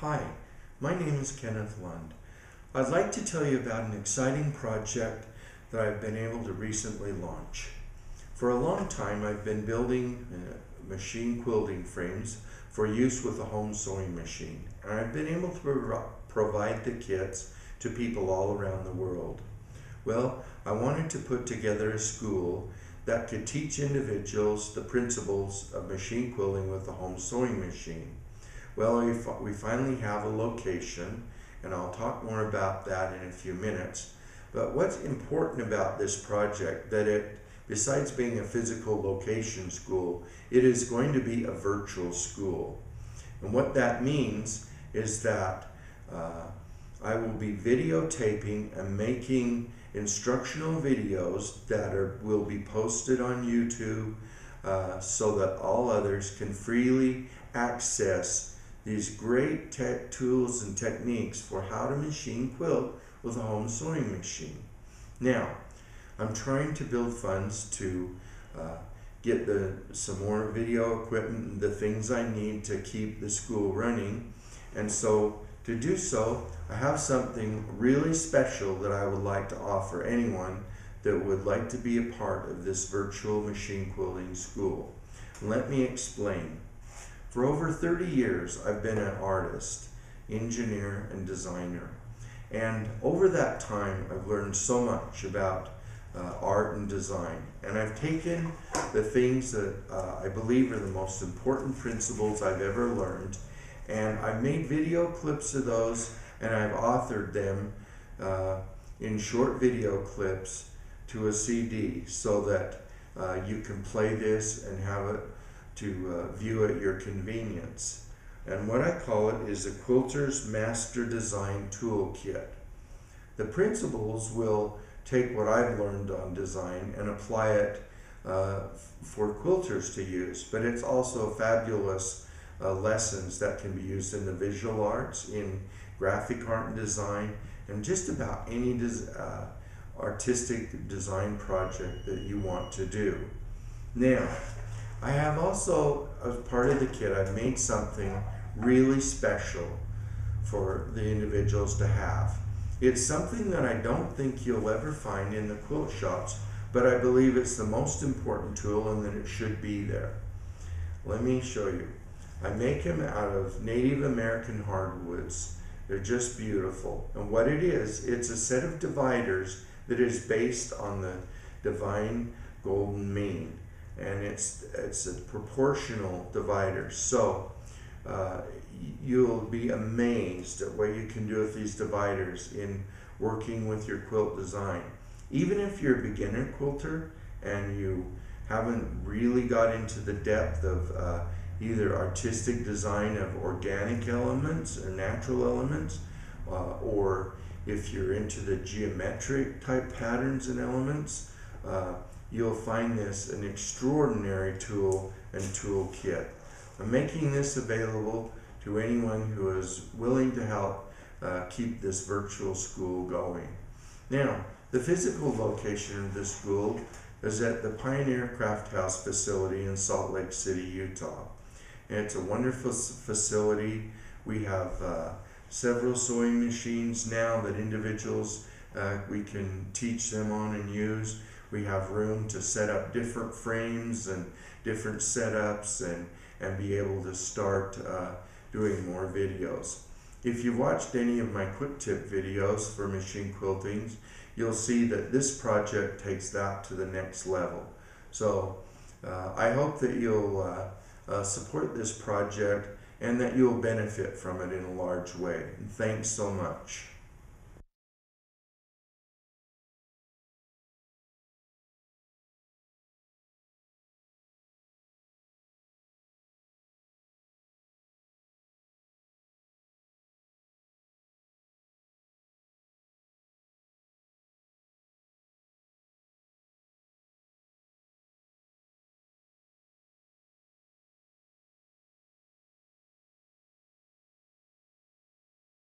Hi, my name is Kenneth Lund. I'd like to tell you about an exciting project that I've been able to recently launch. For a long time, I've been building uh, machine quilting frames for use with a home sewing machine, and I've been able to pro- provide the kits to people all around the world. Well, I wanted to put together a school that could teach individuals the principles of machine quilting with a home sewing machine. Well, we, we finally have a location, and I'll talk more about that in a few minutes. But what's important about this project that it besides being a physical location school, it is going to be a virtual school. And what that means is that uh, I will be videotaping and making instructional videos that are, will be posted on YouTube uh, so that all others can freely access these great tech tools and techniques for how to machine quilt with a home sewing machine. Now, I'm trying to build funds to uh, get the some more video equipment the things I need to keep the school running. And so to do so, I have something really special that I would like to offer anyone that would like to be a part of this virtual machine quilting school. Let me explain. For over 30 years, I've been an artist, engineer, and designer. And over that time, I've learned so much about uh, art and design. And I've taken the things that uh, I believe are the most important principles I've ever learned, and I've made video clips of those, and I've authored them uh, in short video clips to a CD so that uh, you can play this and have it to uh, view at your convenience. And what I call it is a Quilter's Master Design Toolkit. The principles will take what I've learned on design and apply it uh, for quilters to use. But it's also fabulous uh, lessons that can be used in the visual arts, in graphic art and design, and just about any des- uh, artistic design project that you want to do. Now, I have also, as part of the kit, I've made something really special for the individuals to have. It's something that I don't think you'll ever find in the quilt shops, but I believe it's the most important tool and that it should be there. Let me show you. I make them out of Native American hardwoods. They're just beautiful. And what it is, it's a set of dividers that is based on the divine golden mean. And it's it's a proportional divider. So uh, you'll be amazed at what you can do with these dividers in working with your quilt design. Even if you're a beginner quilter and you haven't really got into the depth of uh, either artistic design of organic elements or natural elements, uh, or if you're into the geometric type patterns and elements, uh, you'll find this an extraordinary tool and toolkit. I'm making this available to anyone who is willing to help uh, keep this virtual school going. Now, the physical location of this school is at the Pioneer Craft House facility in Salt Lake City, Utah. And it's a wonderful facility. We have uh, several sewing machines now that individuals uh, we can teach them on and use. We have room to set up different frames and different setups and, and be able to start uh, doing more videos. If you've watched any of my quick tip videos for machine quiltings, you'll see that this project takes that to the next level. So uh, I hope that you'll uh, uh, support this project and that you'll benefit from it in a large way. And thanks so much.